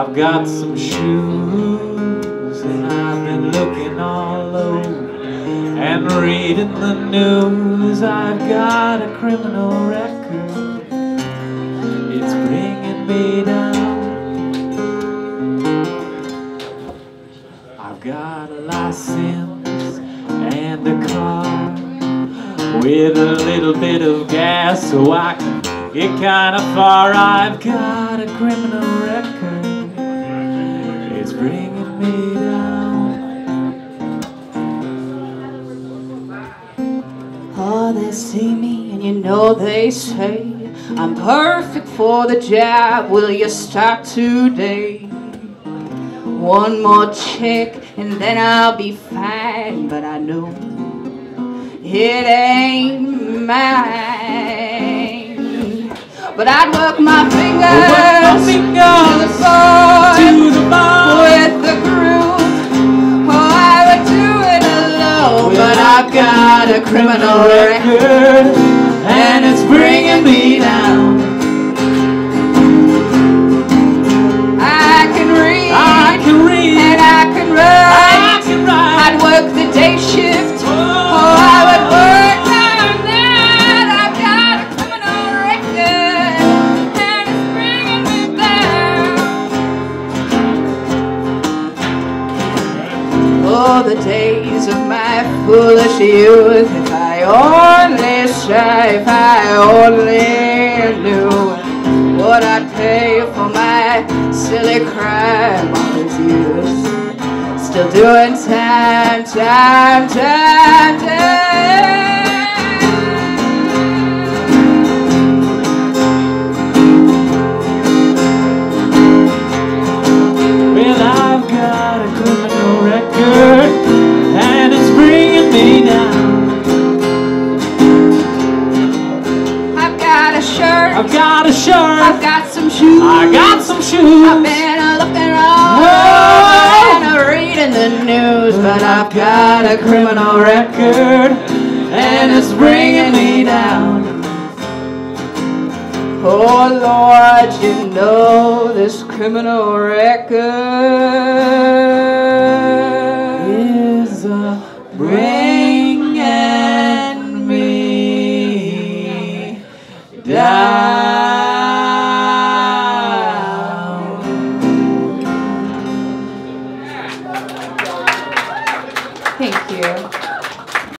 I've got some shoes and I've been looking all over and reading the news. I've got a criminal record. It's bringing me down. I've got a license and a car with a little bit of gas so I can get kind of far. I've got a criminal record. Oh, they see me and you know they say I'm perfect for the job. Will you start today? One more check and then I'll be fine. But I know it ain't mine. But I'd work my fingers, Work my fingers I've a criminal. Record The days of my foolish youth. If I only if I only knew what I'd pay for my silly crime all these years. Still doing time, time, time, time. A criminal record and it's bringing me down. Oh Lord, you know this criminal record Is a bringing me down.